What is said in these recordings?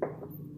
Thank you.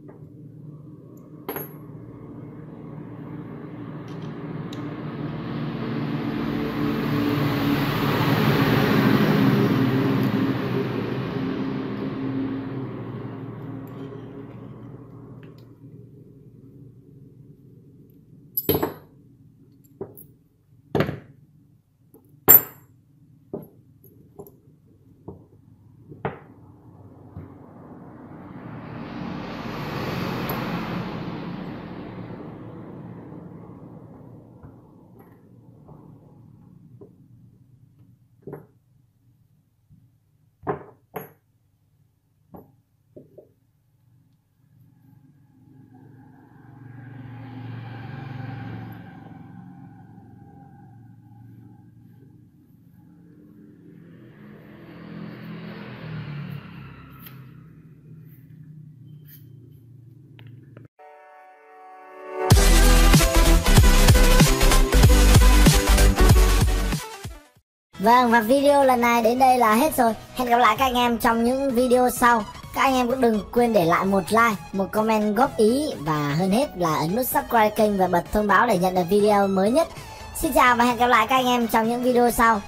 Vâng và video lần này đến đây là hết rồi. Hẹn gặp lại các anh em trong những video sau. Các anh em cũng đừng quên để lại một like, một comment góp ý Và hơn hết là ấn nút subscribe kênh và bật thông báo để nhận được video mới nhất. Xin chào và hẹn gặp lại các anh em trong những video sau.